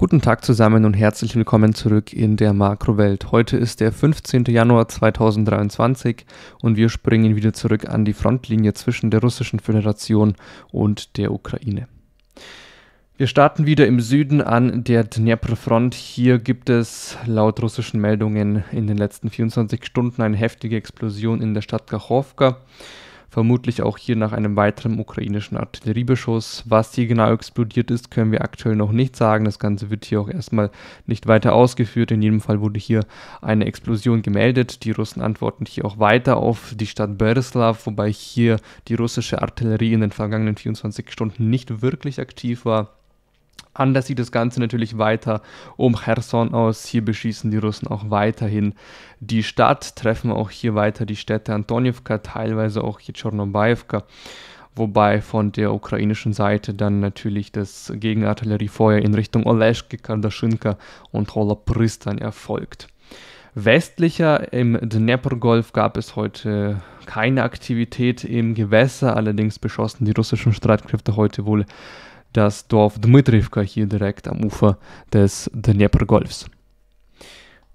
Guten Tag zusammen und herzlich willkommen zurück in der Makrowelt. Heute ist der 15. Januar 2023 und wir springen wieder zurück an die Frontlinie zwischen der Russischen Föderation und der Ukraine. Wir starten wieder im Süden an der Dnepr-Front. Hier gibt es laut russischen Meldungen in den letzten 24 Stunden eine heftige Explosion in der Stadt Kachowka vermutlich auch hier nach einem weiteren ukrainischen Artilleriebeschuss. Was hier genau explodiert ist, können wir aktuell noch nicht sagen. Das Ganze wird hier auch erstmal nicht weiter ausgeführt. In jedem Fall wurde hier eine Explosion gemeldet. Die Russen antworten hier auch weiter auf die Stadt Berislav, wobei hier die russische Artillerie in den vergangenen 24 Stunden nicht wirklich aktiv war. Anders sieht das Ganze natürlich weiter um Cherson aus. Hier beschießen die Russen auch weiterhin die Stadt, treffen auch hier weiter die Städte Antonievka, teilweise auch hier Chornobaivka, wobei von der ukrainischen Seite dann natürlich das Gegenartilleriefeuer in Richtung Oleschke, Kardaschinka und Holopristan erfolgt. Westlicher im Dnepr-Golf gab es heute keine Aktivität im Gewässer, allerdings beschossen die russischen Streitkräfte heute wohl das Dorf Dmitrivka hier direkt am Ufer des Dnepr-Golfs.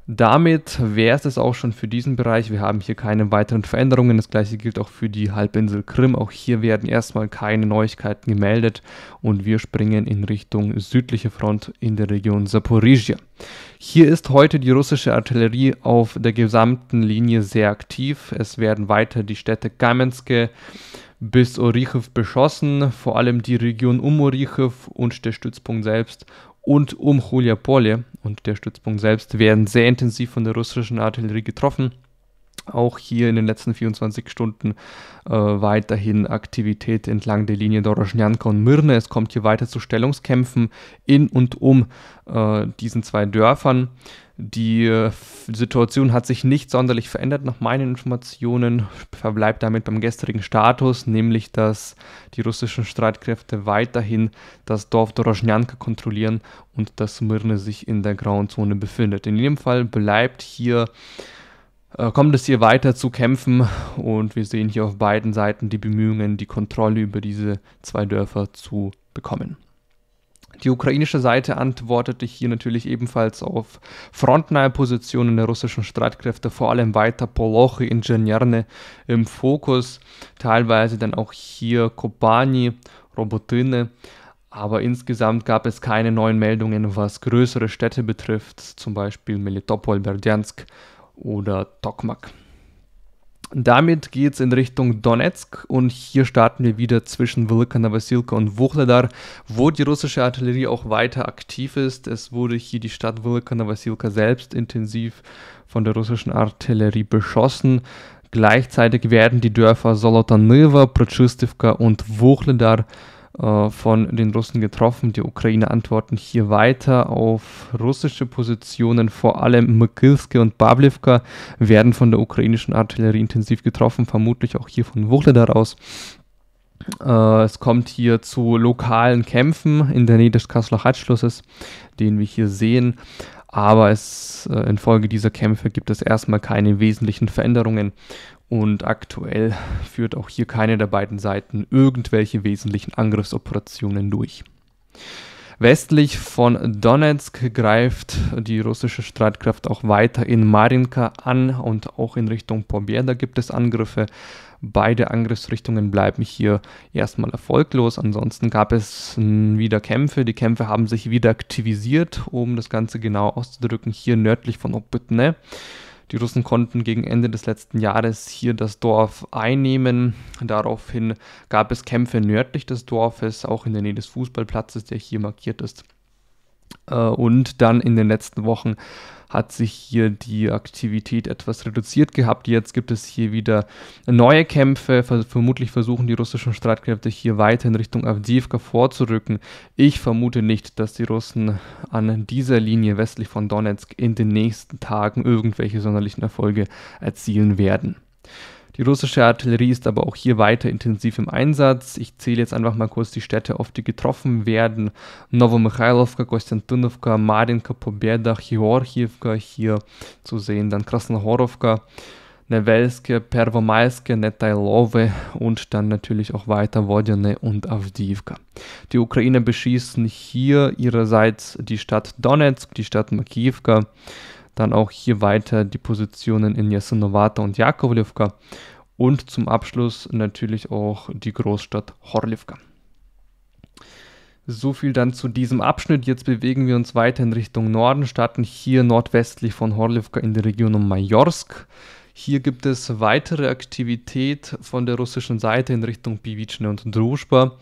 Damit wäre es auch schon für diesen Bereich. Wir haben hier keine weiteren Veränderungen. Das gleiche gilt auch für die Halbinsel Krim. Auch hier werden erstmal keine Neuigkeiten gemeldet und wir springen in Richtung südliche Front in der Region Saporizhia. Hier ist heute die russische Artillerie auf der gesamten Linie sehr aktiv. Es werden weiter die Städte Kamenske, bis Orichow beschossen, vor allem die Region um Orichow und der Stützpunkt selbst und um Juliapole und der Stützpunkt selbst werden sehr intensiv von der russischen Artillerie getroffen. Auch hier in den letzten 24 Stunden äh, weiterhin Aktivität entlang der Linie Dorozhnjanka und Myrne. Es kommt hier weiter zu Stellungskämpfen in und um äh, diesen zwei Dörfern. Die äh, Situation hat sich nicht sonderlich verändert nach meinen Informationen, verbleibt damit beim gestrigen Status, nämlich dass die russischen Streitkräfte weiterhin das Dorf Dorozhnjanka kontrollieren und dass Myrne sich in der grauen Zone befindet. In jedem Fall bleibt hier äh, kommt es hier weiter zu Kämpfen und wir sehen hier auf beiden Seiten die Bemühungen, die Kontrolle über diese zwei Dörfer zu bekommen. Die ukrainische Seite antwortete hier natürlich ebenfalls auf frontnahe Positionen der russischen Streitkräfte, vor allem weiter Polochi, Ingenjerne im Fokus, teilweise dann auch hier Kobani, Robotyne. Aber insgesamt gab es keine neuen Meldungen, was größere Städte betrifft, zum Beispiel Melitopol, Berdjansk oder Tokmak. Damit geht es in Richtung Donetsk und hier starten wir wieder zwischen Velika Novosilka und Vuhledar, wo die russische Artillerie auch weiter aktiv ist. Es wurde hier die Stadt Velika Novosilka selbst intensiv von der russischen Artillerie beschossen. Gleichzeitig werden die Dörfer Solotanyva, Prochystivka und Vuhledar äh, von den Russen getroffen. Die Ukraine antworten hier weiter auf russische Positionen, vor allem Mykilske und Bablivka werden von der ukrainischen Artillerie intensiv getroffen, vermutlich auch hier von Wuchledar aus. Äh, es kommt hier zu lokalen Kämpfen in der Nähe des Kassler-Halsschlusses, den wir hier sehen. Aber es, äh, infolge dieser Kämpfe gibt es erstmal keine wesentlichen Veränderungen und aktuell führt auch hier keine der beiden Seiten irgendwelche wesentlichen Angriffsoperationen durch. Westlich von Donetsk greift die russische Streitkraft auch weiter in Marinka an und auch in Richtung Pobjeda gibt es Angriffe. Beide Angriffsrichtungen bleiben hier erstmal erfolglos. Ansonsten gab es wieder Kämpfe. Die Kämpfe haben sich wieder aktivisiert, um das Ganze genau auszudrücken, hier nördlich von Opytne. Die Russen konnten gegen Ende des letzten Jahres hier das Dorf einnehmen. Daraufhin gab es Kämpfe nördlich des Dorfes, auch in der Nähe des Fußballplatzes, der hier markiert ist. Äh, und dann in den letzten Wochen hat sich hier die Aktivität etwas reduziert gehabt. Jetzt gibt es hier wieder neue Kämpfe. Vermutlich versuchen die russischen Streitkräfte hier weiter in Richtung Avdiivka vorzurücken. Ich vermute nicht, dass die Russen an dieser Linie westlich von Donetsk in den nächsten Tagen irgendwelche sonderlichen Erfolge erzielen werden. Die russische Artillerie ist aber auch hier weiter intensiv im Einsatz. Ich zähle jetzt einfach mal kurz die Städte, auf die getroffen werden. Novomikhailovka, Konstantinovka, Marinka, Pobeda, Georgievka hier zu sehen, dann Krasnohorovka, Nevelske, Pervomayske, Netailove und dann natürlich auch weiter Wodjane und Avdiivka. Die Ukrainer beschießen hier ihrerseits die Stadt Donetsk, die Stadt Makivka, dann auch hier weiter die Positionen in Jasenovata und Jakovlivka und zum Abschluss natürlich auch die Großstadt Horlivka. So viel dann zu diesem Abschnitt. Jetzt bewegen wir uns weiter in Richtung Norden, starten hier nordwestlich von Horlivka in der Region um Majorsk. Hier gibt es weitere Aktivität von der russischen Seite in Richtung Pivichne und Druzhba.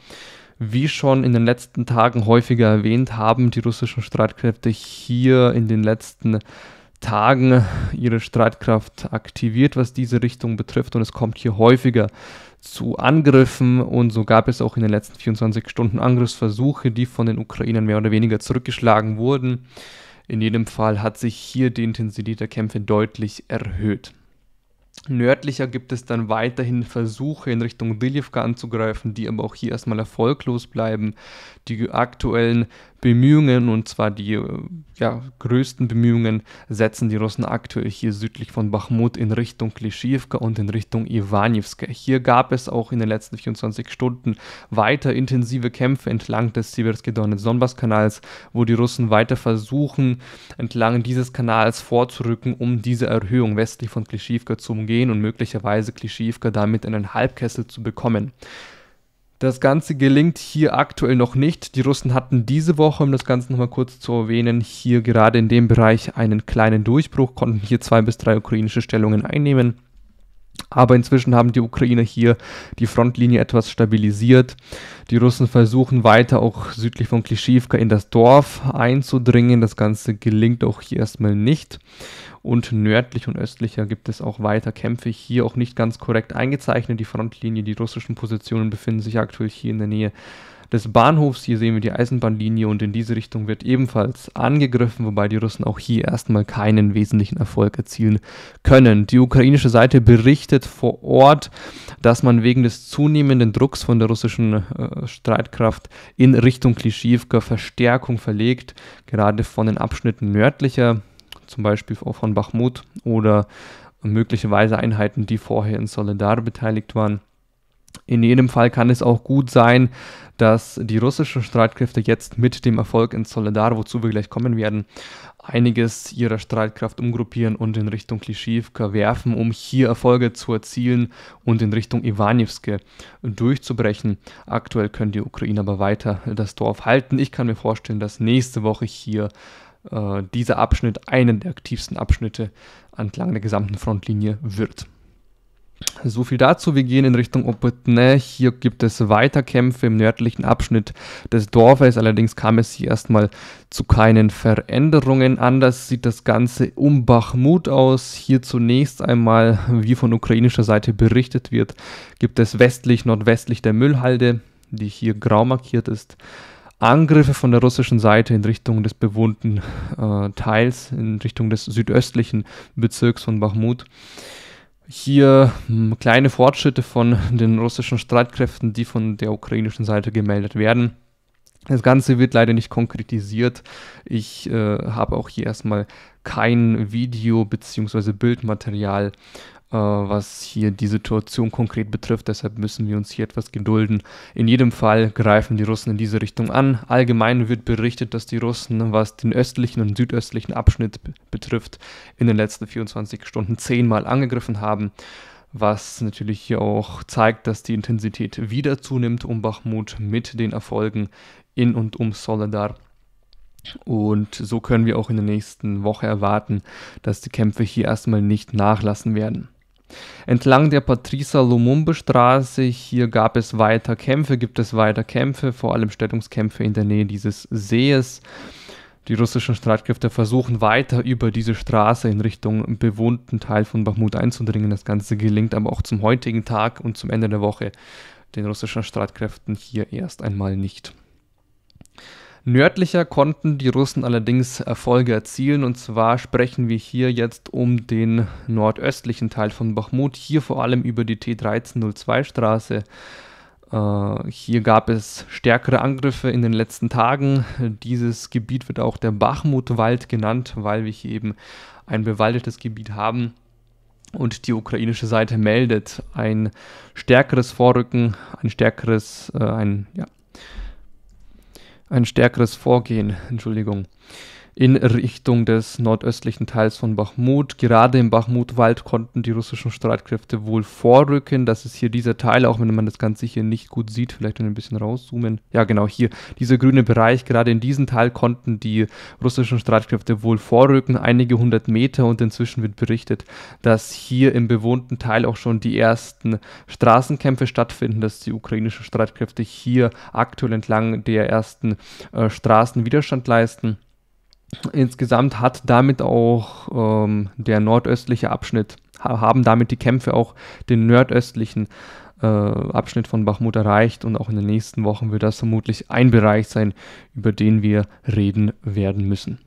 Wie schon in den letzten Tagen häufiger erwähnt, haben die russischen Streitkräfte hier in den letzten Tagen ihre Streitkraft aktiviert, was diese Richtung betrifft. Und es kommt hier häufiger zu Angriffen und so gab es auch in den letzten 24 Stunden Angriffsversuche, die von den Ukrainern mehr oder weniger zurückgeschlagen wurden. In jedem Fall hat sich hier die Intensität der Kämpfe deutlich erhöht. Nördlicher gibt es dann weiterhin Versuche in Richtung Diljivka anzugreifen, die aber auch hier erstmal erfolglos bleiben. Die aktuellen Bemühungen, und zwar die äh, ja, größten Bemühungen, setzen die Russen aktuell hier südlich von Bachmut in Richtung Klischivka und in Richtung Ivanivska. Hier gab es auch in den letzten 24 Stunden weiter intensive Kämpfe entlang des Siversky Donetsk-Donbass-Kanals, wo die Russen weiter versuchen, entlang dieses Kanals vorzurücken, um diese Erhöhung westlich von Klischivka zu umgehen und möglicherweise Klischivka damit in einen Halbkessel zu bekommen. Das Ganze gelingt hier aktuell noch nicht. Die Russen hatten diese Woche, um das Ganze nochmal kurz zu erwähnen, hier gerade in dem Bereich einen kleinen Durchbruch, konnten hier zwei bis drei ukrainische Stellungen einnehmen. Aber inzwischen haben die Ukrainer hier die Frontlinie etwas stabilisiert. Die Russen versuchen weiter auch südlich von Klischivka in das Dorf einzudringen. Das Ganze gelingt auch hier erstmal nicht und nördlich und östlicher gibt es auch weiter Kämpfe. Hier auch nicht ganz korrekt eingezeichnet. Die Frontlinie, die russischen Positionen befinden sich aktuell hier in der Nähe des Bahnhofs. Hier sehen wir die Eisenbahnlinie und in diese Richtung wird ebenfalls angegriffen, wobei die Russen auch hier erstmal keinen wesentlichen Erfolg erzielen können. Die ukrainische Seite berichtet vor Ort, dass man wegen des zunehmenden Drucks von der russischen äh, Streitkraft in Richtung Klischivka Verstärkung verlegt, gerade von den Abschnitten nördlicher zum Beispiel von Bachmut oder möglicherweise Einheiten, die vorher in Soledar beteiligt waren. In jedem Fall kann es auch gut sein, dass die russischen Streitkräfte jetzt mit dem Erfolg in Soledar, wozu wir gleich kommen werden, einiges ihrer Streitkraft umgruppieren und in Richtung Klischivka werfen, um hier Erfolge zu erzielen und in Richtung Ivanivske durchzubrechen. Aktuell können die Ukrainer aber weiter das Dorf halten. Ich kann mir vorstellen, dass nächste Woche hier äh, dieser Abschnitt einen der aktivsten Abschnitte entlang der gesamten Frontlinie wird. So viel dazu. Wir gehen in Richtung Opetne. Hier gibt es weiter Kämpfe im nördlichen Abschnitt des Dorfes. Allerdings kam es hier erstmal zu keinen Veränderungen. Anders sieht das Ganze um Bachmut aus. Hier zunächst einmal, wie von ukrainischer Seite berichtet wird, gibt es westlich, nordwestlich der Müllhalde, die hier grau markiert ist, Angriffe von der russischen Seite in Richtung des bewohnten äh, Teils, in Richtung des südöstlichen Bezirks von Bachmut. Hier hm, kleine Fortschritte von den russischen Streitkräften, die von der ukrainischen Seite gemeldet werden. Das Ganze wird leider nicht konkretisiert. Ich äh, habe auch hier erstmal kein Video bzw. Bildmaterial was hier die Situation konkret betrifft. Deshalb müssen wir uns hier etwas gedulden. In jedem Fall greifen die Russen in diese Richtung an. Allgemein wird berichtet, dass die Russen, was den östlichen und südöstlichen Abschnitt betrifft, in den letzten 24 Stunden zehnmal angegriffen haben was natürlich hier auch zeigt, dass die Intensität wieder zunimmt um Bachmut mit den Erfolgen in und um Soledar. Und so können wir auch in der nächsten Woche erwarten, dass die Kämpfe hier erstmal nicht nachlassen werden. Entlang der Patricia Lumumbe Straße, hier gab es weiter Kämpfe, gibt es weiter Kämpfe, vor allem Stellungskämpfe in der Nähe dieses Sees. Die russischen Streitkräfte versuchen weiter über diese Straße in Richtung bewohnten Teil von Bachmut einzudringen. Das Ganze gelingt aber auch zum heutigen Tag und zum Ende der Woche den russischen Streitkräften hier erst einmal nicht. Nördlicher konnten die Russen allerdings Erfolge erzielen und zwar sprechen wir hier jetzt um den nordöstlichen Teil von Bachmut, hier vor allem über die T1302 Straße. Äh, hier gab es stärkere Angriffe in den letzten Tagen. Dieses Gebiet wird auch der Bachmutwald genannt, weil wir hier eben ein bewaldetes Gebiet haben. und die ukrainische Seite meldet ein stärkeres Vorrücken, ein stärkeres, äh, ein, ja, ein stärkeres Vorgehen, Entschuldigung, in Richtung des nordöstlichen Teils von Bachmut. Gerade im Bachmut-Wald konnten die russischen Streitkräfte wohl vorrücken. Das ist hier dieser Teil, auch wenn man das Ganze hier nicht gut sieht. Vielleicht ein bisschen rauszoomen. Ja, genau hier. Dieser grüne Bereich, gerade in diesem Teil konnten die russischen Streitkräfte wohl vorrücken. Einige hundert Meter und inzwischen wird berichtet, dass hier im bewohnten Teil auch schon die ersten Straßenkämpfe stattfinden, dass die ukrainischen Streitkräfte hier aktuell entlang der ersten äh, Straßen Widerstand leisten. Insgesamt hat damit auch ähm, der nordöstliche Abschnitt, haben damit die Kämpfe auch den nordöstlichen äh, Abschnitt von Bachmut erreicht und auch in den nächsten Wochen wird das vermutlich ein Bereich sein, über den wir reden werden müssen.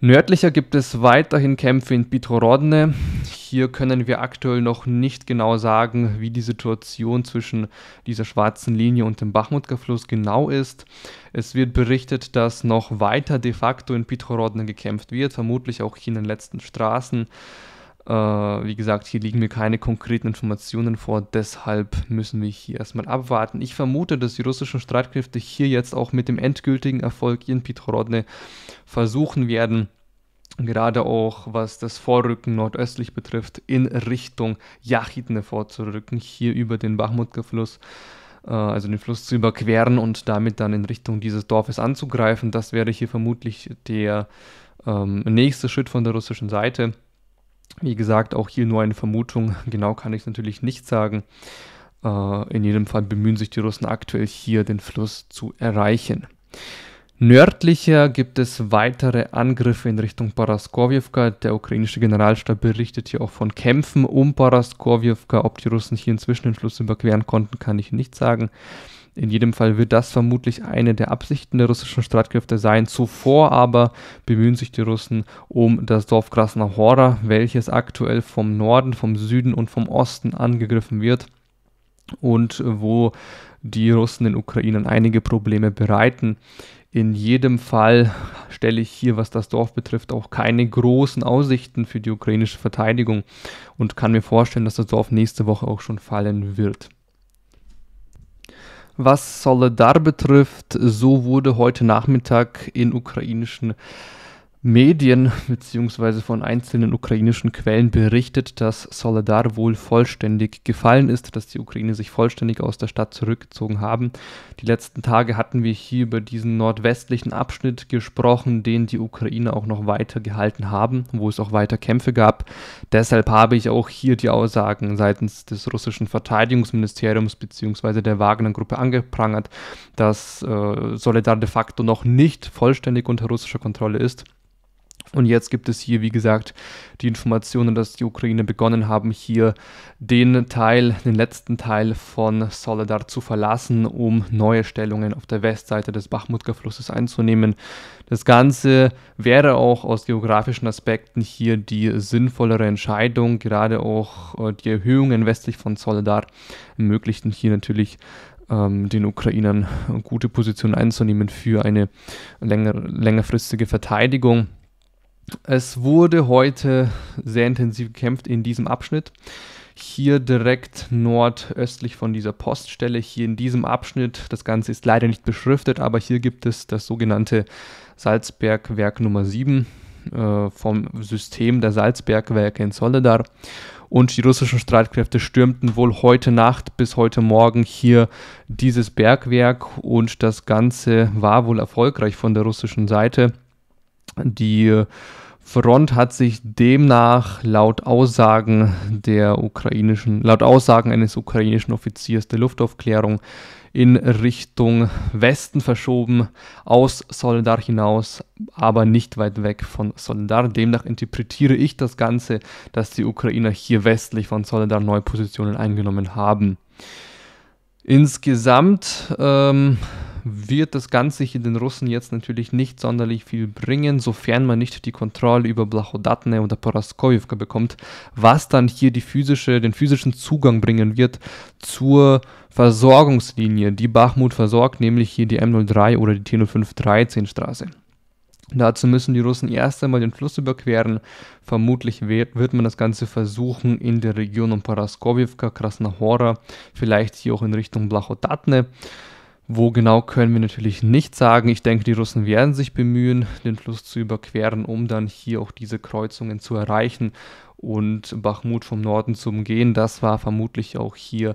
Nördlicher gibt es weiterhin Kämpfe in Pitrorodne. Hier können wir aktuell noch nicht genau sagen, wie die Situation zwischen dieser schwarzen Linie und dem Bachmutka-Fluss genau ist. Es wird berichtet, dass noch weiter de facto in Pitrorodne gekämpft wird, vermutlich auch hier in den letzten Straßen. Äh, wie gesagt, hier liegen mir keine konkreten Informationen vor, deshalb müssen wir hier erstmal abwarten. Ich vermute, dass die russischen Streitkräfte hier jetzt auch mit dem endgültigen Erfolg in Pitrorodne versuchen werden, gerade auch was das Vorrücken nordöstlich betrifft, in Richtung Jachitne vorzurücken, hier über den Bachmutka-Fluss, äh, also den Fluss zu überqueren und damit dann in Richtung dieses Dorfes anzugreifen. Das wäre hier vermutlich der ähm, nächste Schritt von der russischen Seite. Wie gesagt, auch hier nur eine Vermutung, genau kann ich es natürlich nicht sagen. Äh, in jedem Fall bemühen sich die Russen aktuell hier den Fluss zu erreichen. Nördlicher gibt es weitere Angriffe in Richtung Paraskowjewka. Der ukrainische Generalstab berichtet hier auch von Kämpfen um Paraskowjewka. Ob die Russen hier inzwischen den Fluss überqueren konnten, kann ich nicht sagen. In jedem Fall wird das vermutlich eine der Absichten der russischen Streitkräfte sein. Zuvor aber bemühen sich die Russen um das Dorf Krasnahora, welches aktuell vom Norden, vom Süden und vom Osten angegriffen wird und wo die Russen den Ukrainern einige Probleme bereiten. In jedem Fall stelle ich hier, was das Dorf betrifft, auch keine großen Aussichten für die ukrainische Verteidigung und kann mir vorstellen, dass das Dorf nächste Woche auch schon fallen wird. Was Soledar betrifft, so wurde heute Nachmittag in ukrainischen Medien bzw. von einzelnen ukrainischen Quellen berichtet, dass Soledar wohl vollständig gefallen ist, dass die Ukraine sich vollständig aus der Stadt zurückgezogen haben. Die letzten Tage hatten wir hier über diesen nordwestlichen Abschnitt gesprochen, den die Ukraine auch noch weiter gehalten haben, wo es auch weiter Kämpfe gab. Deshalb habe ich auch hier die Aussagen seitens des russischen Verteidigungsministeriums bzw. der Wagner-Gruppe angeprangert, dass äh, Soledar de facto noch nicht vollständig unter russischer Kontrolle ist. Und jetzt gibt es hier, wie gesagt, die Informationen, dass die Ukraine begonnen haben, hier den Teil, den letzten Teil von Soledar zu verlassen, um neue Stellungen auf der Westseite des Bachmutka-Flusses einzunehmen. Das Ganze wäre auch aus geografischen Aspekten hier die sinnvollere Entscheidung. Gerade auch äh, die Erhöhungen westlich von Soledar ermöglichten hier natürlich ähm, den Ukrainern gute Positionen einzunehmen für eine länger, längerfristige Verteidigung. Es wurde heute sehr intensiv gekämpft in diesem Abschnitt. Hier direkt nordöstlich von dieser Poststelle, hier in diesem Abschnitt, das Ganze ist leider nicht beschriftet, aber hier gibt es das sogenannte Salzbergwerk Nummer 7 äh, vom System der Salzbergwerke in Soledar. Und die russischen Streitkräfte stürmten wohl heute Nacht bis heute Morgen hier dieses Bergwerk und das Ganze war wohl erfolgreich von der russischen Seite. Die Front hat sich demnach laut Aussagen der ukrainischen, laut Aussagen eines ukrainischen Offiziers der Luftaufklärung in Richtung Westen verschoben, aus Soledar hinaus, aber nicht weit weg von Soledar. Demnach interpretiere ich das Ganze, dass die Ukrainer hier westlich von Soledar neue Positionen eingenommen haben. Insgesamt ähm, wird das Ganze hier den Russen jetzt natürlich nicht sonderlich viel bringen, sofern man nicht die Kontrolle über Blachodatne oder Paraskojivka bekommt, was dann hier die physische, den physischen Zugang bringen wird zur Versorgungslinie, die Bachmut versorgt, nämlich hier die M03 oder die T0513 Straße. Dazu müssen die Russen erst einmal den Fluss überqueren. Vermutlich wird, man das Ganze versuchen in der Region um Paraskowivka, Krasnahora, vielleicht hier auch in Richtung Blachotatne. Wo genau können wir natürlich nicht sagen. Ich denke, die Russen werden sich bemühen, den Fluss zu überqueren, um dann hier auch diese Kreuzungen zu erreichen und Bachmut vom Norden zu umgehen. Das war vermutlich auch hier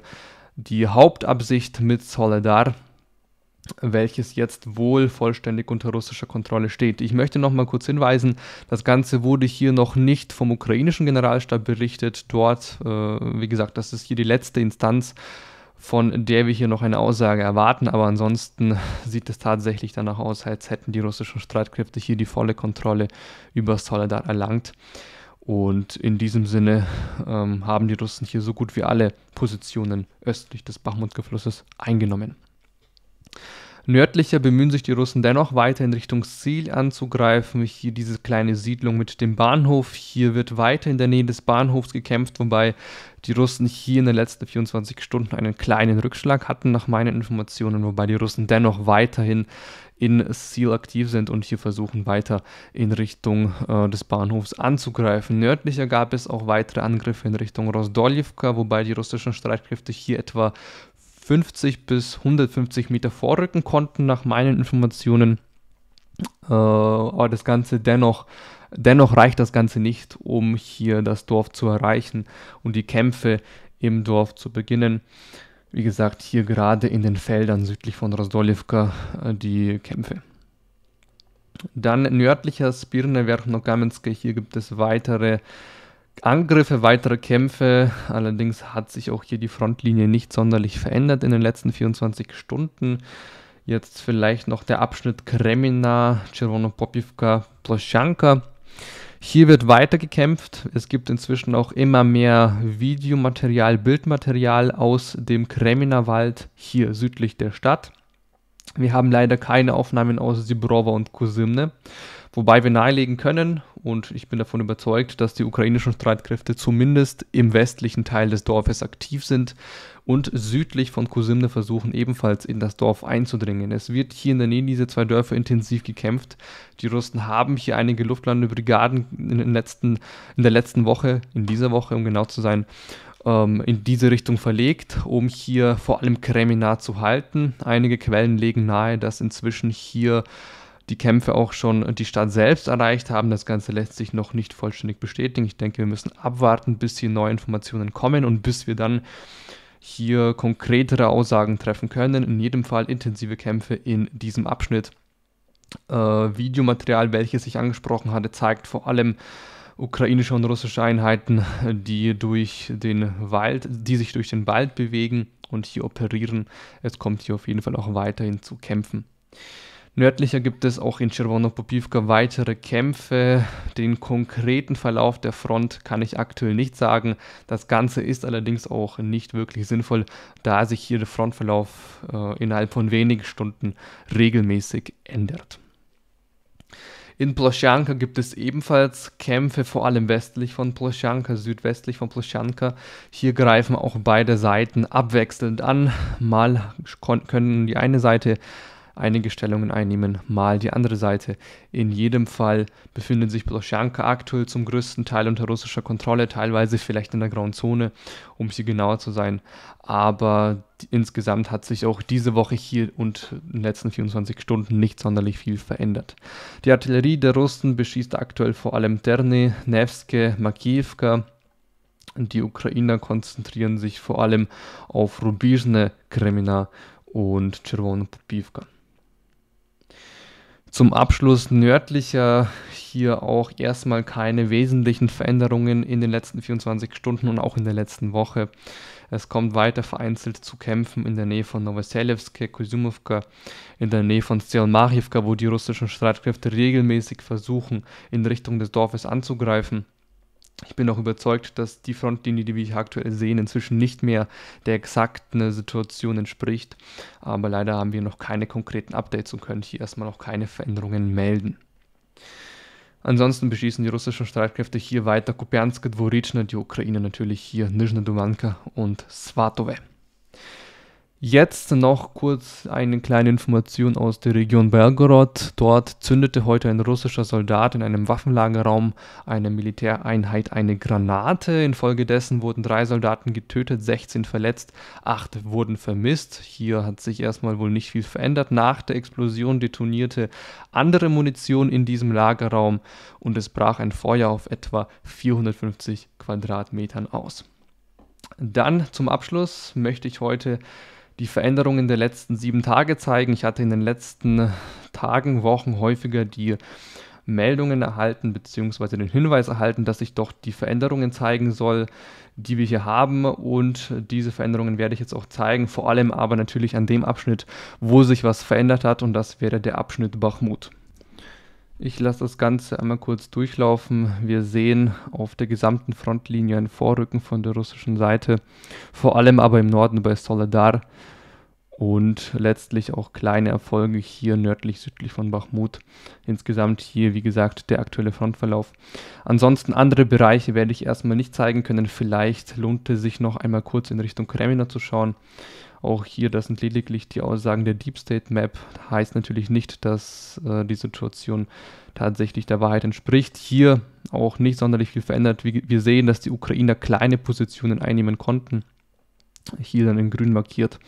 die Hauptabsicht mit Soledar welches jetzt wohl vollständig unter russischer Kontrolle steht. Ich möchte noch mal kurz hinweisen, das Ganze wurde hier noch nicht vom ukrainischen Generalstab berichtet. Dort, äh, wie gesagt, das ist hier die letzte Instanz, von der wir hier noch eine Aussage erwarten. Aber ansonsten sieht es tatsächlich danach aus, als hätten die russischen Streitkräfte hier die volle Kontrolle über Soledar erlangt. Und in diesem Sinne ähm, haben die Russen hier so gut wie alle Positionen östlich des Bachmut-Geflusses eingenommen. Nördlicher bemühen sich die Russen dennoch weiter in Richtung Ziel anzugreifen. Hier diese kleine Siedlung mit dem Bahnhof. Hier wird weiter in der Nähe des Bahnhofs gekämpft, wobei die Russen hier in den letzten 24 Stunden einen kleinen Rückschlag hatten, nach meinen Informationen, wobei die Russen dennoch weiterhin in Ziel aktiv sind und hier versuchen weiter in Richtung äh, des Bahnhofs anzugreifen. Nördlicher gab es auch weitere Angriffe in Richtung Rosdoljivka, wobei die russischen Streitkräfte hier etwa 50 bis 150 Meter vorrücken konnten, nach meinen Informationen. Äh, aber das Ganze dennoch, dennoch reicht das Ganze nicht, um hier das Dorf zu erreichen und die Kämpfe im Dorf zu beginnen. Wie gesagt, hier gerade in den Feldern südlich von Rosdolivka äh, die Kämpfe. Dann nördlicher Spirne Verkhnogamenske, hier gibt es weitere Angriffe, weitere Kämpfe. Allerdings hat sich auch hier die Frontlinie nicht sonderlich verändert in den letzten 24 Stunden. Jetzt vielleicht noch der Abschnitt Kremina, Czerwonopopivka, Ploschanka. Hier wird weiter gekämpft. Es gibt inzwischen auch immer mehr Videomaterial, Bildmaterial aus dem Kremina-Wald hier südlich der Stadt. Wir haben leider keine Aufnahmen aus Sibrova und Kusymne. Wobei wir nahelegen können, und ich bin davon überzeugt, dass die ukrainischen Streitkräfte zumindest im westlichen Teil des Dorfes aktiv sind und südlich von Kusymne versuchen ebenfalls in das Dorf einzudringen. Es wird hier in der Nähe dieser zwei Dörfer intensiv gekämpft. Die Russen haben hier einige Luftlandebrigaden in, letzten, in der letzten Woche, in dieser Woche, um genau zu sein, ähm, in diese Richtung verlegt, um hier vor allem Kremina zu halten. Einige Quellen legen nahe, dass inzwischen hier die Kämpfe auch schon die Stadt selbst erreicht haben. Das Ganze lässt sich noch nicht vollständig bestätigen. Ich denke, wir müssen abwarten, bis hier neue Informationen kommen und bis wir dann hier konkretere Aussagen treffen können. In jedem Fall intensive Kämpfe in diesem Abschnitt. Äh, Videomaterial, welches ich angesprochen hatte, zeigt vor allem ukrainische und russische Einheiten, die durch den Wald, die sich durch den Wald bewegen und hier operieren. Es kommt hier auf jeden Fall auch weiterhin zu Kämpfen. Nördlicher gibt es auch in Czerwonopopivka weitere Kämpfe. Den konkreten Verlauf der Front kann ich aktuell nicht sagen. Das Ganze ist allerdings auch nicht wirklich sinnvoll, da sich hier der Frontverlauf äh, innerhalb von wenigen Stunden regelmäßig ändert. In Ploschanka gibt es ebenfalls Kämpfe, vor allem westlich von Ploschanka, südwestlich von Ploschanka. Hier greifen auch beide Seiten abwechselnd an. Mal können die eine Seite einige Stellungen einnehmen, mal die andere Seite. In jedem Fall befindet sich Bloschanka aktuell zum größten Teil unter russischer Kontrolle, teilweise vielleicht in der grauen Zone, um hier genauer zu sein. Aber insgesamt hat sich auch diese Woche hier und in den letzten 24 Stunden nicht sonderlich viel verändert. Die Artillerie der Russen beschießt aktuell vor allem Terne, Nevske, Makiivka. Die Ukrainer konzentrieren sich vor allem auf Rubizhne, Kremina und Czerwonopopivka. Zum Abschluss nördlicher hier auch erstmal keine wesentlichen Veränderungen in den letzten 24 Stunden und auch in der letzten Woche. Es kommt weiter vereinzelt zu Kämpfen in der Nähe von Novoselivske, Kuzymovka, in der Nähe von Stelmachivka, wo die russischen Streitkräfte regelmäßig versuchen, in Richtung des Dorfes anzugreifen. Ich bin auch überzeugt, dass die Frontlinie, die wir hier aktuell sehen, inzwischen nicht mehr der exakten Situation entspricht. Aber leider haben wir noch keine konkreten Updates und können hier erstmal noch keine Veränderungen melden. Ansonsten beschießen die russischen Streitkräfte hier weiter Kupiansk, Dvorichne, die Ukraine natürlich hier Nizhne Dumanka und Svatove. Jetzt noch kurz eine kleine Information aus der Region Belgorod. Dort zündete heute ein russischer Soldat in einem Waffenlagerraum einer Militäreinheit eine Granate. Infolgedessen wurden drei Soldaten getötet, 16 verletzt, acht wurden vermisst. Hier hat sich erstmal wohl nicht viel verändert. Nach der Explosion detonierte andere Munition in diesem Lagerraum und es brach ein Feuer auf etwa 450 Quadratmetern aus. Dann zum Abschluss möchte ich heute die Veränderungen der letzten sieben Tage zeigen. Ich hatte in den letzten Tagen, Wochen häufiger die Meldungen erhalten, beziehungsweise den Hinweis erhalten, dass ich doch die Veränderungen zeigen soll, die wir hier haben. Und diese Veränderungen werde ich jetzt auch zeigen, vor allem aber natürlich an dem Abschnitt, wo sich was verändert hat. Und das wäre der Abschnitt Bachmut. Ich lasse das Ganze einmal kurz durchlaufen. Wir sehen auf der gesamten Frontlinie ein Vorrücken von der russischen Seite, vor allem aber im Norden bei Soledar und letztlich auch kleine Erfolge hier nördlich, südlich von Bachmut. Insgesamt hier, wie gesagt, der aktuelle Frontverlauf. Ansonsten andere Bereiche werde ich erstmal nicht zeigen können. Vielleicht lohnt es sich noch einmal kurz in Richtung Kremina zu schauen. Auch hier, das sind lediglich die Aussagen der Deep State Map. Heißt natürlich nicht, dass äh, die Situation tatsächlich der Wahrheit entspricht. Hier auch nicht sonderlich viel verändert. Wir, wir sehen, dass die Ukrainer kleine Positionen einnehmen konnten. Hier dann in grün markiert.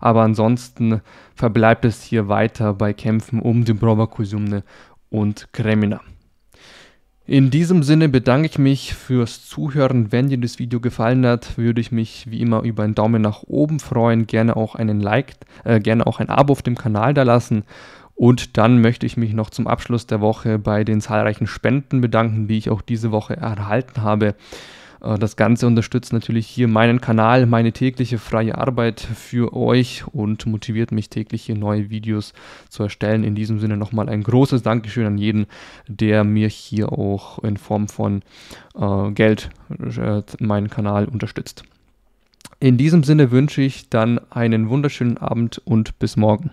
Aber ansonsten verbleibt es hier weiter bei Kämpfen um Dubrovka, Kusumne und Kremina. In diesem Sinne bedanke ich mich fürs Zuhören. Wenn dir das Video gefallen hat, würde ich mich wie immer über einen Daumen nach oben freuen. Gerne auch einen Like, äh, gerne auch ein Abo auf dem Kanal da lassen. Und dann möchte ich mich noch zum Abschluss der Woche bei den zahlreichen Spenden bedanken, die ich auch diese Woche erhalten habe. Äh, das Ganze unterstützt natürlich hier meinen Kanal, meine tägliche freie Arbeit für euch und motiviert mich täglich hier neue Videos zu erstellen. In diesem Sinne nochmal ein großes Dankeschön an jeden, der mir hier auch in Form von äh, Geld äh, meinen Kanal unterstützt. In diesem Sinne wünsche ich dann einen wunderschönen Abend und bis morgen.